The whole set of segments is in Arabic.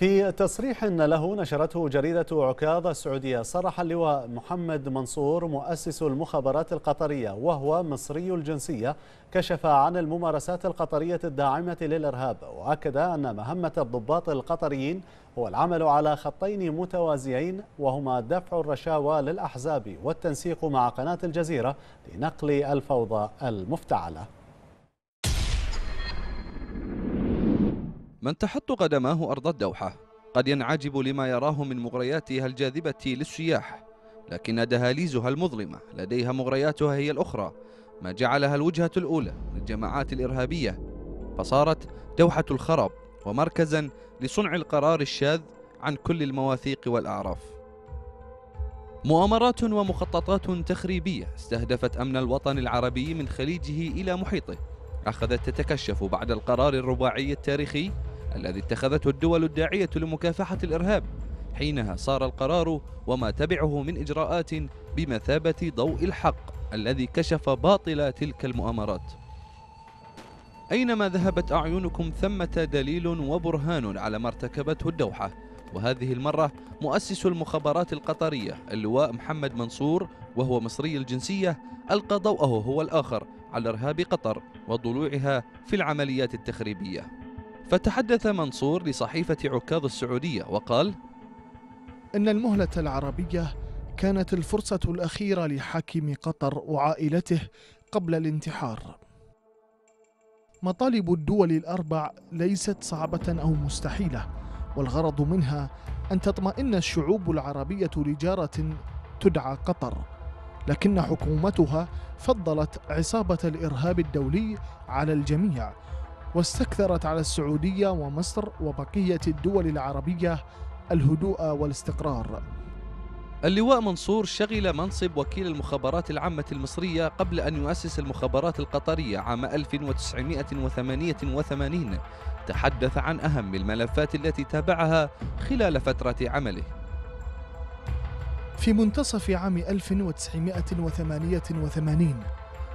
في تصريح له نشرته جريدة عكاظ السعودية صرح اللواء محمد منصور مؤسس المخابرات القطرية وهو مصري الجنسية كشف عن الممارسات القطرية الداعمة للإرهاب وأكد أن مهمة الضباط القطريين هو العمل على خطين متوازيين وهما دفع الرشاوى للأحزاب والتنسيق مع قناة الجزيرة لنقل الفوضى المفتعلة. من تحط قدماه أرض الدوحة. قد ينعجب لما يراه من مغرياتها الجاذبة للسياح لكن دهاليزها المظلمة لديها مغرياتها هي الأخرى. ما جعلها الوجهة الأولى للجماعات الإرهابية. فصارت دوحة الخراب ومركزا لصنع القرار الشاذ عن كل المواثيق والأعراف. مؤامرات ومخططات تخريبية استهدفت أمن الوطن العربي من خليجه إلى محيطه. أخذت تتكشف بعد القرار الرباعي التاريخي الذي اتخذته الدول الداعية لمكافحة الإرهاب. حينها صار القرار وما تبعه من إجراءات بمثابة ضوء الحق الذي كشف باطل تلك المؤامرات. أينما ذهبت أعينكم ثمة دليل وبرهان على ما ارتكبته الدوحة وهذه المرة مؤسس المخابرات القطرية اللواء محمد منصور وهو مصري الجنسية ألقى ضوءه هو الآخر على إرهاب قطر وضلوعها في العمليات التخريبية. فتحدث منصور لصحيفة عكاظ السعودية وقال إن المهلة العربية كانت الفرصة الأخيرة لحاكم قطر وعائلته قبل الانتحار. مطالب الدول الأربع ليست صعبة أو مستحيلة والغرض منها أن تطمئن الشعوب العربية لجارة تدعى قطر لكن حكومتها فضلت عصابة الإرهاب الدولي على الجميع واستكثرت على السعودية ومصر وبقية الدول العربية الهدوء والاستقرار. اللواء منصور شغل منصب وكيل المخابرات العامة المصرية قبل أن يؤسس المخابرات القطرية عام 1988 تحدث عن أهم الملفات التي تابعها خلال فترة عمله. في منتصف عام 1988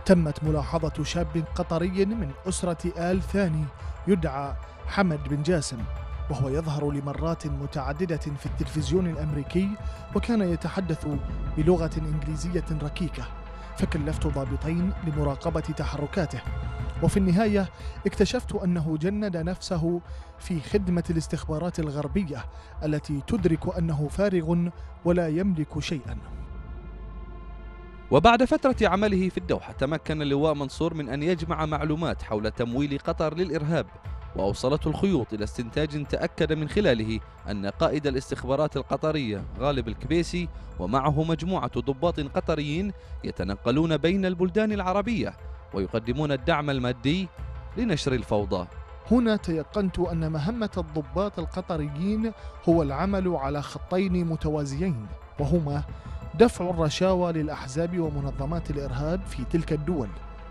تمت ملاحظة شاب قطري من أسرة آل ثاني يدعى حمد بن جاسم وهو يظهر لمرات متعددة في التلفزيون الأمريكي وكان يتحدث بلغة إنجليزية ركيكة فكلفت ضابطين لمراقبة تحركاته وفي النهاية اكتشفت أنه جند نفسه في خدمة الاستخبارات الغربية التي تدرك أنه فارغ ولا يملك شيئا. وبعد فترة عمله في الدوحة تمكن اللواء منصور من أن يجمع معلومات حول تمويل قطر للإرهاب وأوصلته الخيوط إلى استنتاج تأكد من خلاله أن قائد الاستخبارات القطرية غالب الكبيسي ومعه مجموعة ضباط قطريين يتنقلون بين البلدان العربية ويقدمون الدعم المادي لنشر الفوضى. هنا تيقنت أن مهمة الضباط القطريين هو العمل على خطين متوازيين وهما دفع الرشاوى للأحزاب ومنظمات الإرهاب في تلك الدول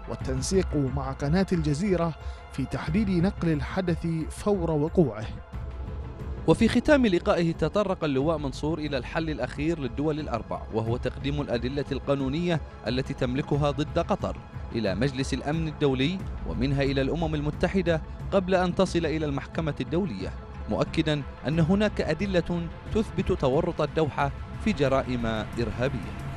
والتنسيق مع قناة الجزيرة في تحديد نقل الحدث فور وقوعه. وفي ختام لقائه تطرق اللواء منصور إلى الحل الأخير للدول الأربع وهو تقديم الأدلة القانونية التي تملكها ضد قطر إلى مجلس الأمن الدولي ومنها إلى الأمم المتحدة قبل أن تصل إلى المحكمة الدولية مؤكدا أن هناك أدلة تثبت تورط الدوحة في جرائم إرهابية.